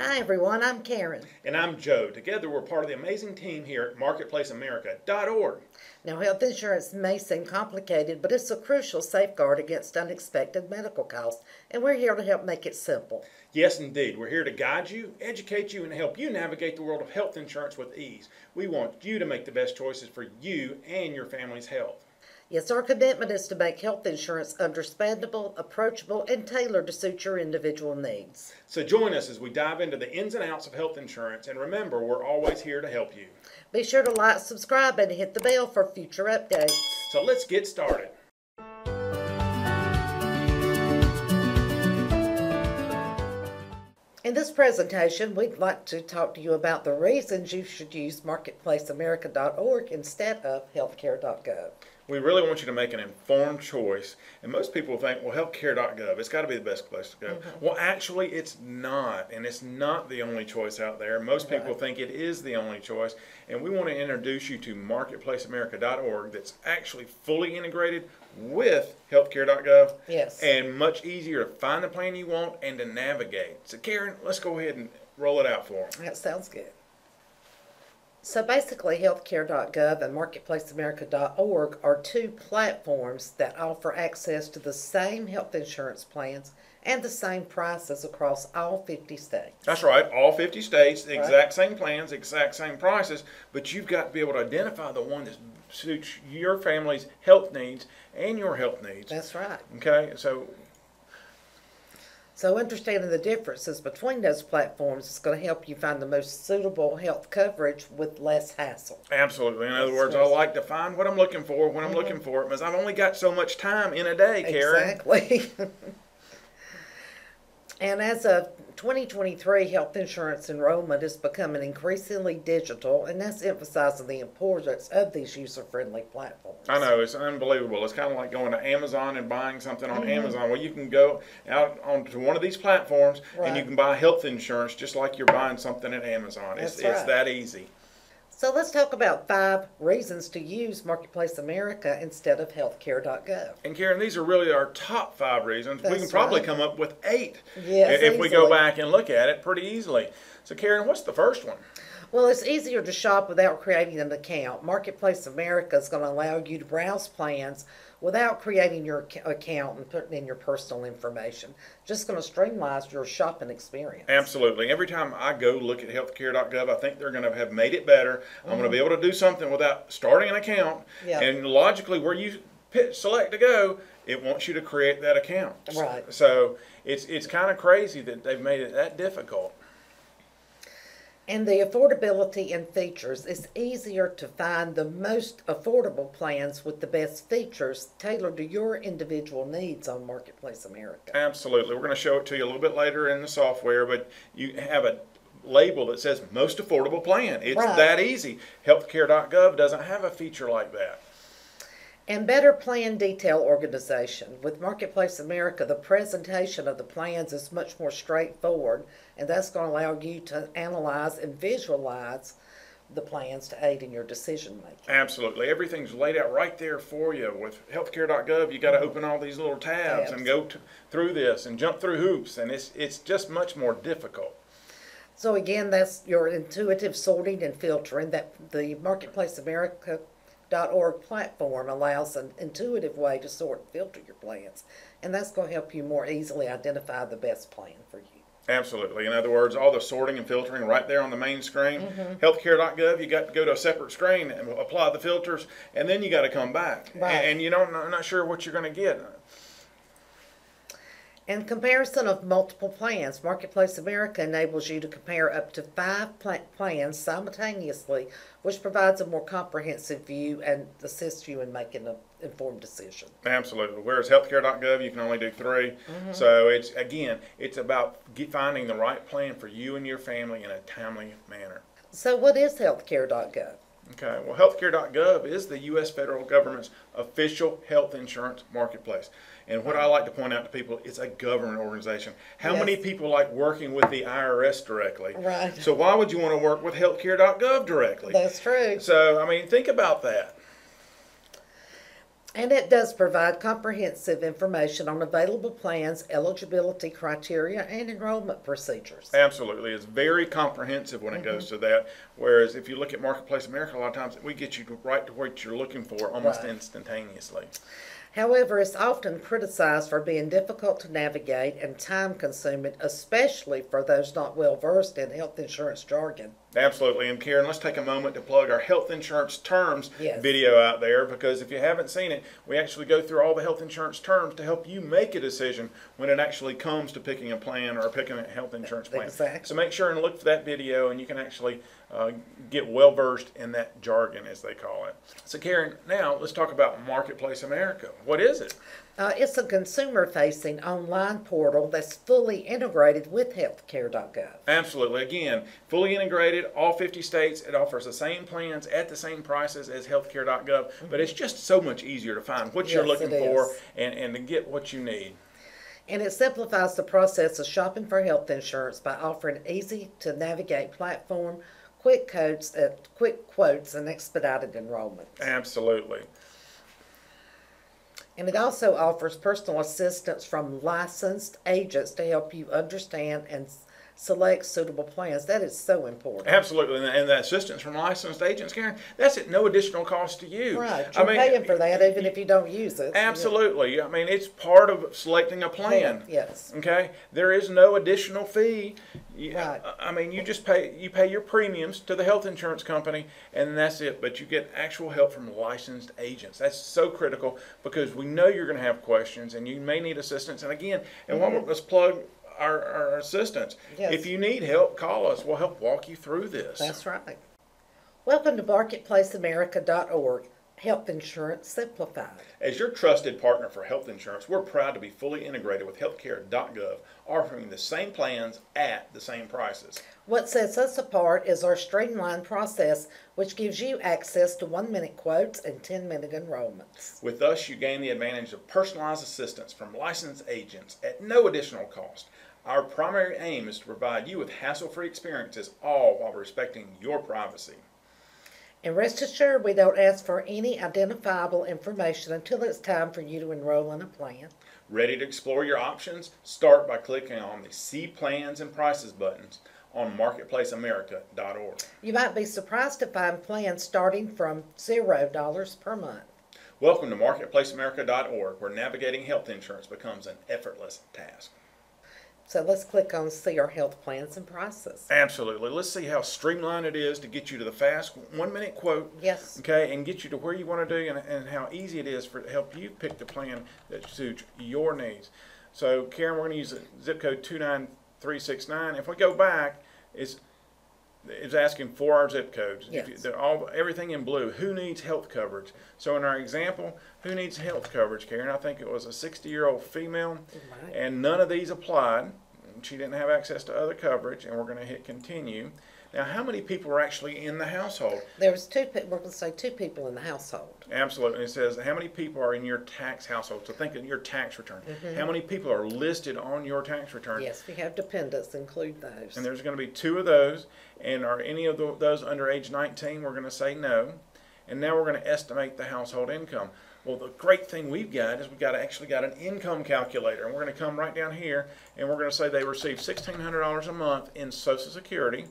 Hi everyone, I'm Karen. And I'm Joe. Together we're part of the amazing team here at MarketplaceAmerica.org. Now, health insurance may seem complicated, but it's a crucial safeguard against unexpected medical costs, and we're here to help make it simple. Yes, indeed. We're here to guide you, educate you, and help you navigate the world of health insurance with ease. We want you to make the best choices for you and your family's health. Yes, our commitment is to make health insurance understandable, approachable, and tailored to suit your individual needs. So join us as we dive into the ins and outs of health insurance, and remember, we're always here to help you. Be sure to like, subscribe, and hit the bell for future updates. So let's get started. In this presentation, we'd like to talk to you about the reasons you should use marketplaceamerica.org instead of healthcare.gov. We really want you to make an informed choice. And most people think, well, healthcare.gov, it's got to be the best place to go. Mm-hmm. Well, actually, it's not. And it's not the only choice out there. Most people right. think it is the only choice. And we want to introduce you to marketplaceamerica.org that's actually fully integrated with healthcare.gov. Yes. And much easier to find the plan you want and to navigate. So, Karen, let's go ahead and roll it out for them. That sounds good. So basically, healthcare.gov and marketplaceamerica.org are two platforms that offer access to the same health insurance plans and the same prices across all 50 states. That's right, all 50 states, the right. exact same plans, exact same prices, but you've got to be able to identify the one that suits your family's health needs and your health needs. That's right. Okay, so so understanding the differences between those platforms is going to help you find the most suitable health coverage with less hassle. Absolutely. In other words, I like to find what I'm looking for when I'm mm-hmm. looking for it because I've only got so much time in a day, Karen. Exactly. And as of 2023, health insurance enrollment is becoming increasingly digital, and that's emphasizing the importance of these user friendly platforms. I know, it's unbelievable. It's kind of like going to Amazon and buying something on mm-hmm. Amazon. Well, you can go out onto one of these platforms right. and you can buy health insurance just like you're buying something at Amazon. It's, right. it's that easy. So let's talk about five reasons to use Marketplace America instead of healthcare.gov. And Karen, these are really our top five reasons. That's we can probably right. come up with eight yes, if easily. we go back and look at it pretty easily. So, Karen, what's the first one? Well, it's easier to shop without creating an account. Marketplace America is going to allow you to browse plans without creating your account and putting in your personal information. Just going to streamline your shopping experience. Absolutely. Every time I go look at healthcare.gov, I think they're going to have made it better. Mm-hmm. I'm going to be able to do something without starting an account. Yep. And logically, where you select to go, it wants you to create that account. Right. So it's it's kind of crazy that they've made it that difficult. And the affordability and features, it's easier to find the most affordable plans with the best features tailored to your individual needs on Marketplace America. Absolutely. We're going to show it to you a little bit later in the software, but you have a label that says most affordable plan. It's right. that easy. Healthcare.gov doesn't have a feature like that and better plan detail organization. With Marketplace America, the presentation of the plans is much more straightforward, and that's going to allow you to analyze and visualize the plans to aid in your decision making. Absolutely. Everything's laid out right there for you. With healthcare.gov, you got to open all these little tabs, tabs. and go to, through this and jump through hoops, and it's it's just much more difficult. So again, that's your intuitive sorting and filtering that the Marketplace America org platform allows an intuitive way to sort and filter your plans, and that's going to help you more easily identify the best plan for you. Absolutely. In other words, all the sorting and filtering right there on the main screen. Mm-hmm. Healthcare.gov, you got to go to a separate screen and apply the filters, and then you got to come back. Right. And, and you don't, I'm not sure what you're going to get. And comparison of multiple plans. Marketplace America enables you to compare up to five pl- plans simultaneously, which provides a more comprehensive view and assists you in making an informed decision. Absolutely. Whereas healthcare.gov, you can only do 3 mm-hmm. So it's again, it's about get, finding the right plan for you and your family in a timely manner. So, what is healthcare.gov? Okay, well, healthcare.gov is the U.S. federal government's official health insurance marketplace. And what I like to point out to people, it's a government organization. How yes. many people like working with the IRS directly? Right. So why would you want to work with healthcare.gov directly? That's true. So, I mean, think about that. And it does provide comprehensive information on available plans, eligibility criteria, and enrollment procedures. Absolutely. It's very comprehensive when it goes Mm-hmm. to that. Whereas if you look at Marketplace America, a lot of times we get you right to what you're looking for almost Right. instantaneously. However, it's often criticized for being difficult to navigate and time consuming, especially for those not well versed in health insurance jargon. Absolutely. And Karen, let's take a moment to plug our health insurance terms Yes. video out there because if you haven't seen it, we actually go through all the health insurance terms to help you make a decision when it actually comes to picking a plan or picking a health insurance plan. Exactly. So make sure and look for that video and you can actually uh, get well versed in that jargon as they call it. So Karen, now let's talk about Marketplace America. What is it? Uh, it's a consumer facing online portal that's fully integrated with healthcare.gov. Absolutely. Again, fully integrated, all 50 states. It offers the same plans at the same prices as healthcare.gov, but it's just so much easier to find what you're looking for and, and to get what you need. And it simplifies the process of shopping for health insurance by offering easy to navigate platform, quick quotes, uh, quick quotes, and expedited enrollment. Absolutely. And it also offers personal assistance from licensed agents to help you understand and select suitable plans. That is so important. Absolutely. And, the assistance from licensed agents, Karen, that's at no additional cost to you. Right, I you're mean, paying for that even if you don't use it. Absolutely. I mean, it's part of selecting a plan. Yes. Okay, there is no additional fee. Right. I mean, you just pay you pay your premiums to the health insurance company, and that's it. But you get actual help from licensed agents. That's so critical because we know you're going to have questions, and you may need assistance. And again, and one more, let's plug our, our assistants. Mm-hmm. Yes. If you need help, call us. We'll help walk you through this. That's right. Welcome to marketplaceamerica.org. Health Insurance Simplified. As your trusted partner for health insurance, we're proud to be fully integrated with healthcare.gov, offering the same plans at the same prices. What sets us apart is our streamlined process, which gives you access to one minute quotes and 10 minute enrollments. With us, you gain the advantage of personalized assistance from licensed agents at no additional cost. Our primary aim is to provide you with hassle free experiences, all while respecting your privacy. And rest assured, we don't ask for any identifiable information until it's time for you to enroll in a plan. Ready to explore your options? Start by clicking on the See Plans and Prices buttons on marketplaceamerica.org. You might be surprised to find plans starting from $0 per month. Welcome to marketplaceamerica.org, where navigating health insurance becomes an effortless task. So let's click on See Our Health Plans and Prices. Absolutely. Let's see how streamlined it is to get you to the fast one minute quote. Yes. Okay, and get you to where you want to do and, and how easy it is for to help you pick the plan that suits your needs. So, Karen, we're going to use the zip code 29369. If we go back, it's it's asking for our zip codes. If you- they're all everything in blue. Who needs health coverage? So in our example, who needs health coverage, Karen? I think it was a 60-year-old female, and none of these applied. She didn't have access to other coverage, and we're going to hit continue. Now, how many people are actually in the household? There was two, we're going to say two people in the household. Absolutely. It says how many people are in your tax household. So think of your tax return. Mm-hmm. How many people are listed on your tax return? Yes, if you have dependents, include those. And there's going to be two of those. And are any of tho- those under age 19? We're going to say no. And now we're going to estimate the household income. Well, the great thing we've got is we've got actually got an income calculator, and we're going to come right down here, and we're going to say they receive $1,600 a month in Social Security.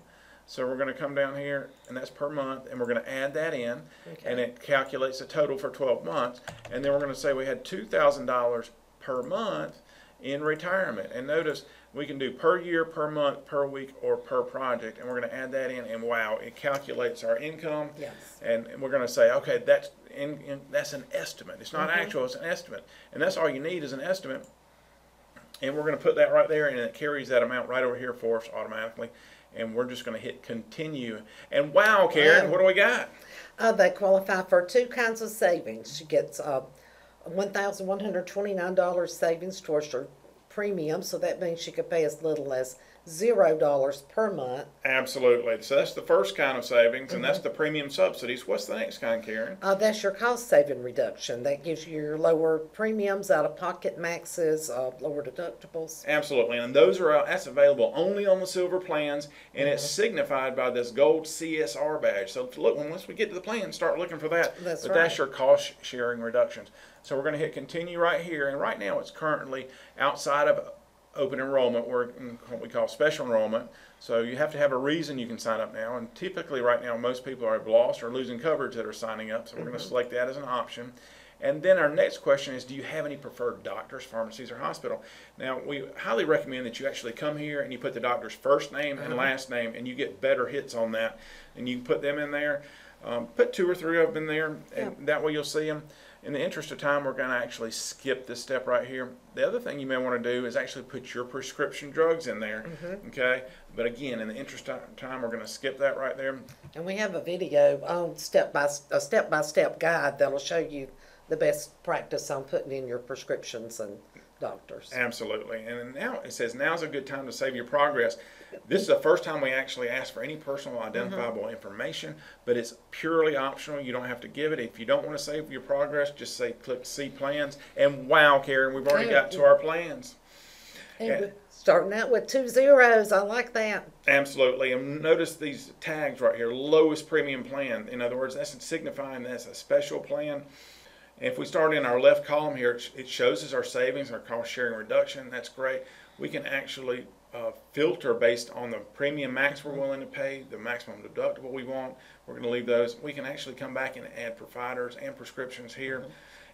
So we're going to come down here, and that's per month, and we're going to add that in, and it calculates the total for 12 months. And then we're going to say we had $2,000 per month in retirement. And notice we can do per year, per month, per week, or per project, and we're going to add that in, and wow, it calculates our income. Yes. And we're going to say, okay, that's in, in, that's an estimate. It's not mm-hmm. actual; it's an estimate, and that's all you need is an estimate. And we're going to put that right there, and it carries that amount right over here for us automatically. And we're just going to hit continue. And wow, Karen, what do we got? Uh, they qualify for two kinds of savings. She gets uh, $1,129 savings towards her premium, so that means she could pay as little as zero dollars per month. Absolutely. So that's the first kind of savings, and that's the premium subsidies. What's the next kind, Karen? Uh, that's your cost saving reduction. That gives you your lower premiums, out of pocket maxes, uh, lower deductibles. Absolutely, and those are that's available only on the silver plans, and it's signified by this gold CSR badge. So look, once we get to the plan, start looking for that. That's but that's your cost sharing reductions. So we're going to hit continue right here, and right now it's currently outside of open enrollment. In what we call special enrollment. So you have to have a reason you can sign up now, and typically right now most people are lost or losing coverage that are signing up. So we're going to select that as an option. And then our next question is, do you have any preferred doctors, pharmacies, or hospital? Now, we highly recommend that you actually come here and you put the doctor's first name and last name, and you get better hits on that. And you can put them in there. Um, put two or three of them in there, and that way you'll see them. In the interest of time, we're going to actually skip this step right here. The other thing you may want to do is actually put your prescription drugs in there. Mm-hmm. Okay, but again, in the interest of time, we're going to skip that right there. And we have a video on step by a step by step guide that'll show you the best practice on putting in your prescriptions and doctors. Absolutely. And now it says now's a good time to save your progress. This is the first time we actually ask for any personal identifiable mm-hmm. information, but it's purely optional. You don't have to give it. If you don't want to save your progress, just say click see plans. And wow, Karen, we've already got to our plans. And Yeah. starting out with two zeros. I like that. Absolutely. And notice these tags right here lowest premium plan. In other words, that's signifying that's a special plan. If we start in our left column here, it shows us our savings, our cost sharing reduction. That's great. We can actually uh, filter based on the premium max we're willing to pay, the maximum deductible we want. We're going to leave those. We can actually come back and add providers and prescriptions here.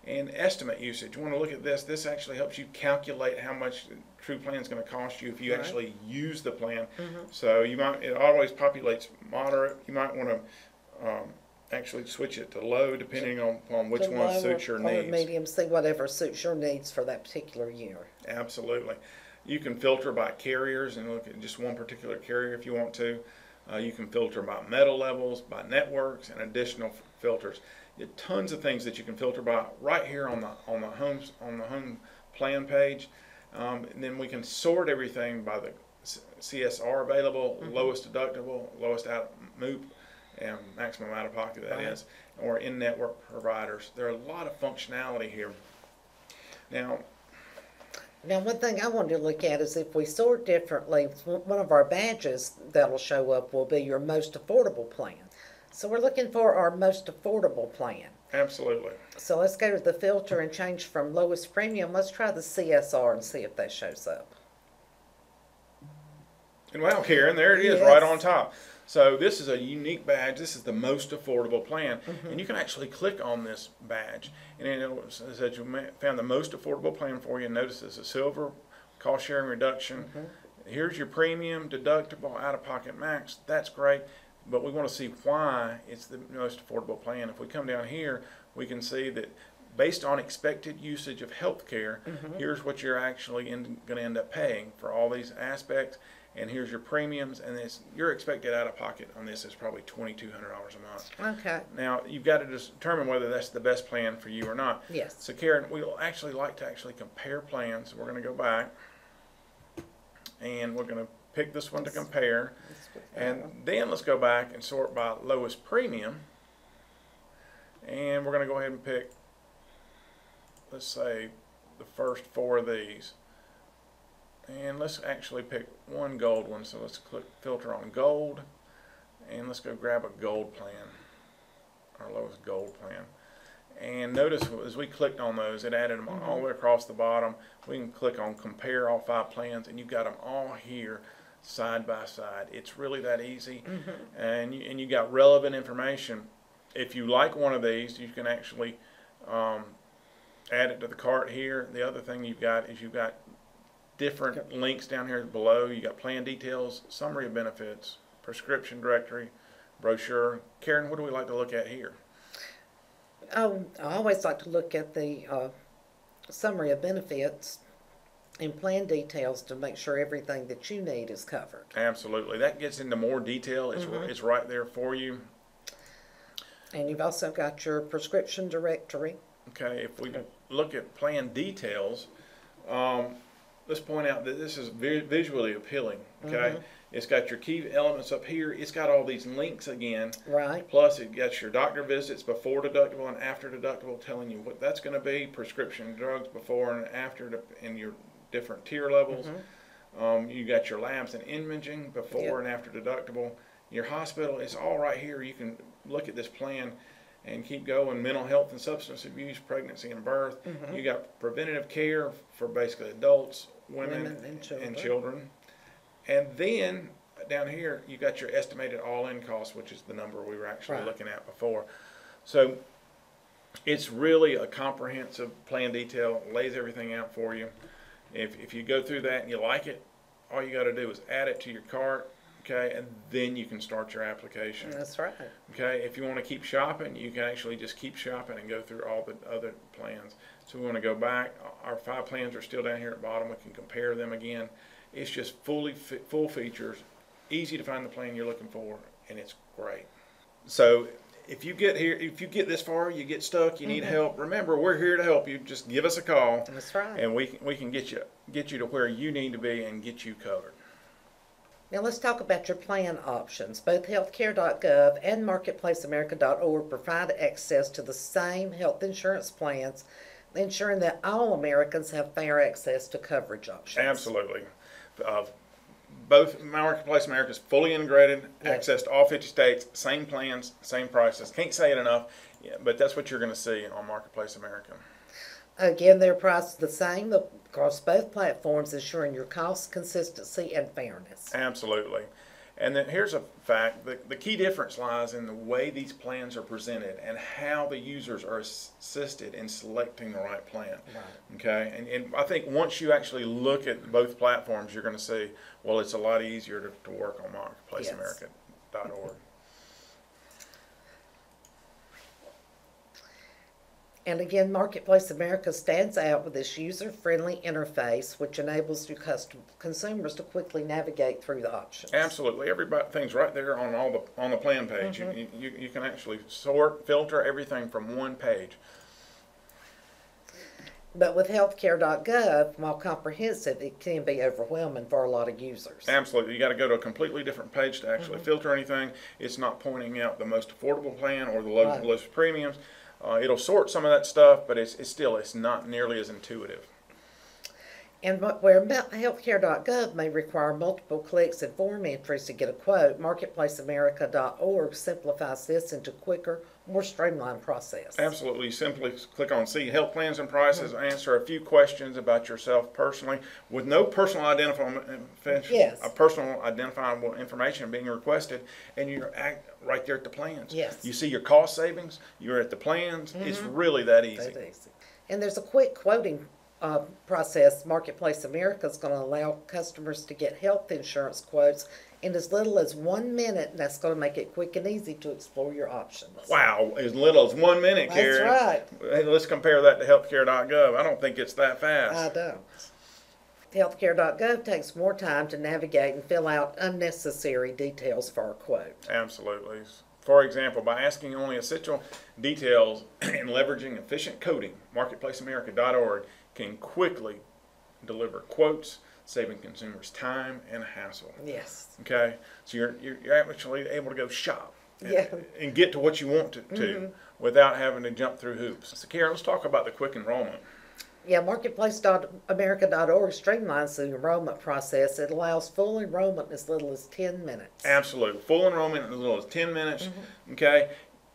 And estimate usage. You want to look at this. This actually helps you calculate how much the true plan is going to cost you if you Right. actually use the plan. So you might it always populates moderate. You might want to um, actually switch it to low depending on, on which one suits your or needs. Medium, see whatever suits your needs for that particular year. Absolutely. You can filter by carriers and look at just one particular carrier if you want to. Uh, you can filter by metal levels, by networks, and additional filters. You tons of things that you can filter by right here on the on the home on the home plan page. Um, and then we can sort everything by the CSR available, lowest deductible, lowest out MOOP, and maximum out of pocket that is, Right. or in network providers. There are a lot of functionality here. Now, Now, one thing I wanted to look at is if we sort differently, one of our badges that'll show up will be your most affordable plan. So we're looking for our most affordable plan. absolutely. So let's go to the filter and change from lowest premium. Let's try the CSR and see if that shows up. And wow, Karen, there it is, Yes. right on top. So this is a unique badge. This is the most affordable plan, Mm-hmm. and you can actually click on this badge, and it says you found the most affordable plan for you. Notice it's a silver cost sharing reduction. Mm-hmm. Here's your premium, deductible, out of pocket max. That's great, but we want to see why it's the most affordable plan. If we come down here, we can see that based on expected usage of health care, Mm-hmm. here's what you're actually going to end up paying for all these aspects and here's your premiums, and it's, your expected out of pocket on this is probably twenty-two hundred dollars a month. Okay, Now, you've got to determine whether that's the best plan for you or not. yes. So Karen, we'll actually like to actually compare plans. We're gonna go back, and we're gonna pick this one to compare, Let's put that and one. then let's go back and sort by lowest premium, and we're gonna go ahead and pick, let's say, the first four of these. And let's actually pick one gold one, so let's click filter on gold, and let's go grab a gold plan, our lowest gold plan. And notice as we clicked on those, it added them all the way across the bottom. We can click on compare all five plans, and you've got them all here side by side. It's really that easy, and you, and you got relevant information. If you like one of these, you can actually um, add it to the cart here. The other thing you've got is you've got different links down here below. You got plan details, summary of benefits, prescription directory, brochure. Karen, what do we like to look at here? Oh, I always like to look at the, uh, summary of benefits and plan details to make sure everything that you need is covered. Absolutely. That gets into more detail. It's, it's right there for you. And you've also got your prescription directory. Okay, if we look at plan details, um, let's point out that this is very visually appealing. Okay, it's got your key elements up here. It's got all these links again. Right. Plus, it gets your doctor visits before deductible and after deductible, telling you what that's going to be. Prescription drugs before and after, the, in your different tier levels. Um, you got your labs and imaging before Yep. and after deductible. Your hospital is all right here. You can look at this plan and keep going. Mental health and substance abuse, pregnancy and birth. Mm-hmm. You got preventative care for basically adults, women, Women and children. and children. And then down here, you got your estimated all-in cost, which is the number we were actually Right. looking at before. So it's really a comprehensive plan detail, lays everything out for you. If, if you go through that and you like it, all you gotta do is add it to your cart, okay, and then you can start your application. That's right. Okay, if you wanna keep shopping, you can actually just keep shopping and go through all the other plans. So we wanna go back, uh, our five plans are still down here at the bottom, we can compare them again. It's just fully, full features, easy to find the plan you're looking for, and it's great. So if you get here, if you get this far, you get stuck, you need mm-hmm. help, remember, we're here to help you, just give us a call. That's right. And we, can- we can get you, get you to where you need to be and get you covered. Now let's talk about your plan options. Both healthcare.gov and marketplaceamerica.org provide access to the same health insurance plans, ensuring that all Americans have fair access to coverage options. Absolutely. Uh, both Marketplace America is fully integrated, Yeah. access to all 50 states, same plans, same prices. Can't say it enough, but that's what you're going to see on Marketplace America. Again, their price is the same across both platforms, ensuring your cost consistency and fairness. Absolutely. And then here's a fact the, the key difference lies in the way these plans are presented and how the users are assisted in selecting the right plan. Right. Okay, and, and I think once you actually look at both platforms, you're going to see, well, it's a lot easier to, to work on marketplaceamerica.org. And again, Marketplace America stands out with its user-friendly interface, which enables your custom, consumers to quickly navigate through the options. Absolutely, everybody thing's right there on all the on the plan page. Mm-hmm. You, you you can actually sort, filter everything from one page. But with healthcare.gov, while comprehensive, it can be overwhelming for a lot of users. Absolutely, you got to go to a completely different page to actually Mm-hmm. filter anything. It's not pointing out the most affordable plan or the low, Right. lowest premiums. Uh, it'll sort some of that stuff, but it's, it's still it's not nearly as intuitive. And where healthcare.gov may require multiple clicks and form entries to get a quote, marketplaceamerica.org simplifies this into quicker, more streamlined process. Absolutely, simply click on See Health Plans and Prices, mm-hmm. answer a few questions about yourself personally with no personal identifiable, uh, Yes. a personal identifiable information being requested, and you're act, right there at the plans. Yes. You see your cost savings, you're at the plans, it's mm-hmm. really that easy. That easy. And there's a quick quoting uh, process. Marketplace America is going to allow customers to get health insurance quotes in as little as one minute, and that's going to make it quick and easy to explore your options. Wow, as little as one minute, That's Karen. right. Hey, let's compare that to healthcare.gov. I don't think it's that fast. I don't. Healthcare.gov takes more time to navigate and fill out unnecessary details for a quote. Absolutely. For example, by asking only essential details and leveraging efficient coding, marketplaceamerica.org can quickly deliver quotes, saving consumers time and hassle. Yes. Okay, so you're you're, you're actually able to go shop and, Yeah. And get to what you want to, to without having to jump through hoops. So, Karen, let's talk about the quick enrollment. Yeah, marketplace.america.org streamlines the enrollment process. It allows full enrollment in as little as 10 minutes. Absolutely. full enrollment in as little as ten minutes. Mm-hmm. Okay,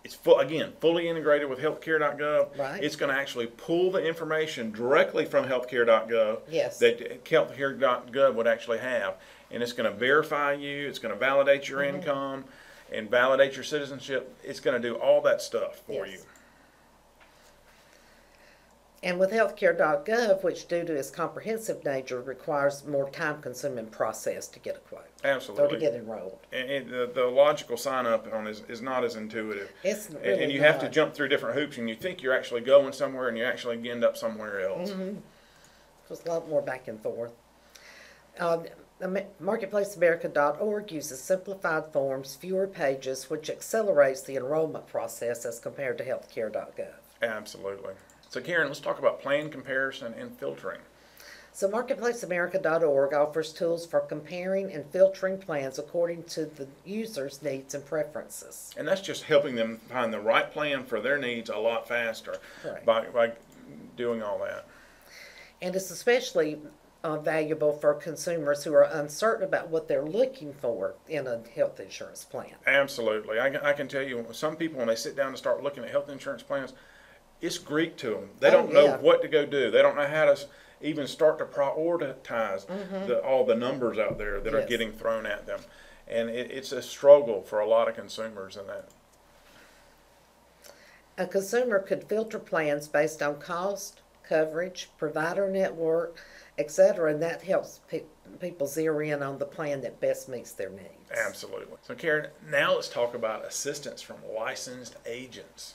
it's full again, fully integrated with healthcare.gov. Right. It's going to actually pull the information directly from healthcare.gov. Yes. That healthcare.gov would actually have, and it's going to verify you. It's going to validate your Mm-hmm. income and validate your citizenship. It's going to do all that stuff for Yes. you. And with healthcare.gov, which due to its comprehensive nature requires more time consuming process to get a quote or to get enrolled. and, and the, the logical sign up on is, is not as intuitive. It's And- really and you have to jump through different hoops, and you think you're actually going somewhere, and you actually end up somewhere else. There's a lot more back and forth. Uh, MarketplaceAmerica.org uses simplified forms, fewer pages, which accelerates the enrollment process as compared to healthcare.gov. Absolutely. So, Karen, let's talk about plan comparison and filtering. So marketplaceamerica.org offers tools for comparing and filtering plans according to the user's needs and preferences. And that's just helping them find the right plan for their needs a lot faster Right. by, by doing all that. And it's especially uh, valuable for consumers who are uncertain about what they're looking for in a health insurance plan. Absolutely. I, can- I can tell you, some people, when they sit down to start looking at health insurance plans, it's Greek to them. They Oh, don't know yeah. what to go do. They don't know how to even start to prioritize the, all the numbers out there that are Mm-hmm. Getting thrown at them. And it, it's a struggle for a lot of consumers in that. A consumer could filter plans based on cost, coverage, provider network, etc., and that helps pe- people zero in on the plan that best meets their needs. Absolutely. So, Karen, now let's talk about assistance from licensed agents.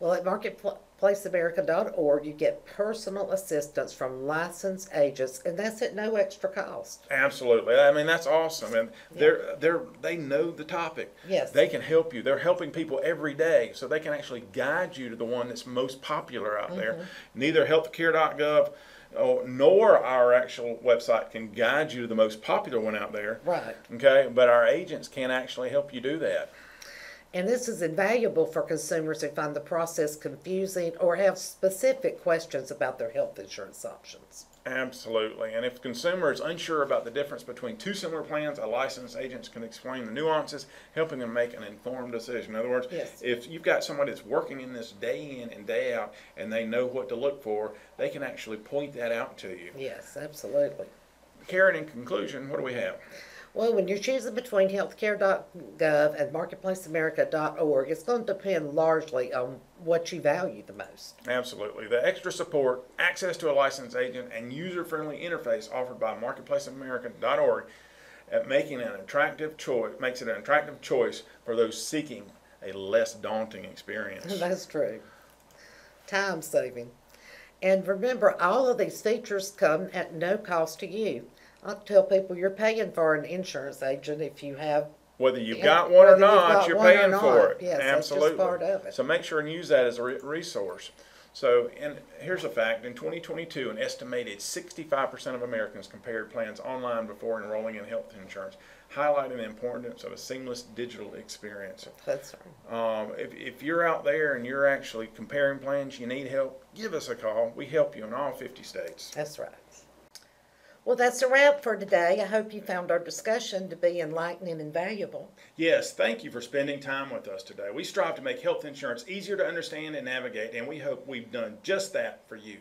Well, at marketplaceamerica.org, you get personal assistance from licensed agents, and that's at no extra cost. Absolutely. I mean, that's awesome. And they're, they're, they know the topic. Yes. They can help you. They're helping people every day. So they can actually guide you to the one that's most popular out there. Mm-hmm. Neither healthcare.gov oh, nor our actual website can guide you to the most popular one out there. Right. Okay. But our agents can actually help you do that. And this is invaluable for consumers who find the process confusing or have specific questions about their health insurance options. Absolutely. And if the consumer is unsure about the difference between two similar plans, a licensed agent can explain the nuances, helping them make an informed decision. In other words, Yes. if you've got somebody that's working in this day in and day out and they know what to look for, they can actually point that out to you. Yes, absolutely. Karen, in conclusion, what do we have? Well, when you're choosing between healthcare.gov and marketplaceamerica.org, it's going to depend largely on what you value the most. Absolutely. The extra support, access to a licensed agent, and user friendly interface offered by marketplaceamerica.org at making an attractive choice makes it an attractive choice for those seeking a less daunting experience. That's true. Time saving. And remember, all of these features come at no cost to you. I tell people you're paying for an insurance agent if you have Whether you've got one or not, you're one or paying not. for it. Yes, that's Absolutely. part of it. So make sure and use that as a resource. So, and here's a fact: in 2022, an estimated 65% of Americans compared plans online before enrolling in health insurance, highlighting the importance of a seamless digital experience. That's right. Um, if, if you're out there and you're actually comparing plans, you need help, give us a call. We help you in all 50 states. That's right. Well, that's a wrap for today. I hope you found our discussion to be enlightening and valuable. Yes, thank you for spending time with us today. We strive to make health insurance easier to understand and navigate, and we hope we've done just that for you.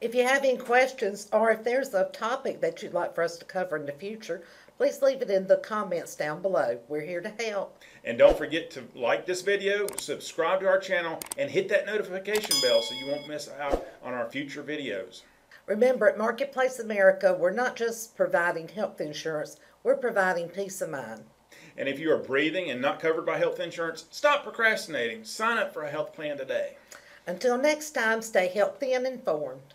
If you have any questions or if there's a topic that you'd like for us to cover in the future, please leave it in the comments down below. We're here to help. And don't forget to like this video, subscribe to our channel, and hit that notification bell so you won't miss out on our future videos. Remember, at Marketplace America, we're not just providing health insurance, we're providing peace of mind. And if you are breathing and not covered by health insurance, stop procrastinating. Sign up for a health plan today. Until next time, stay healthy and informed.